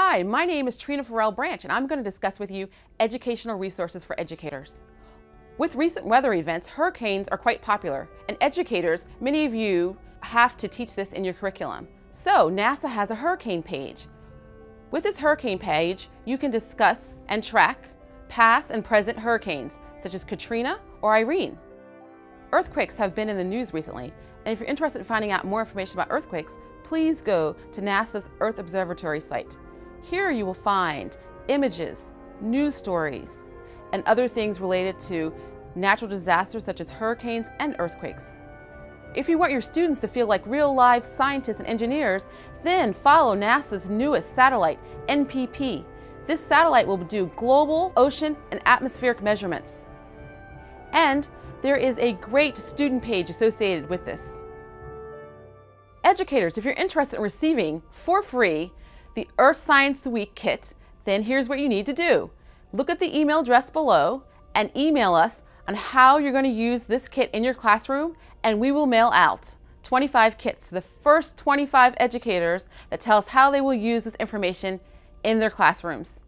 Hi, my name is Trena Ferrell-Branch, and I'm going to discuss with you educational resources for educators. With recent weather events, hurricanes are quite popular, and educators, many of you have to teach this in your curriculum. So, NASA has a hurricane page. With this hurricane page, you can discuss and track past and present hurricanes, such as Katrina or Irene. Earthquakes have been in the news recently, and if you're interested in finding out more information about earthquakes, please go to NASA's Earth Observatory site. Here you will find images, news stories, and other things related to natural disasters such as hurricanes and earthquakes. If you want your students to feel like real live scientists and engineers, then follow NASA's newest satellite, NPP. This satellite will do global, ocean, and atmospheric measurements. And there is a great student page associated with this. Educators, if you're interested in receiving for free the Earth Science Week kit, then here's what you need to do. Look at the email address below and email us on how you're going to use this kit in your classroom, and we will mail out 25 kits to the first 25 educators that tell us how they will use this information in their classrooms.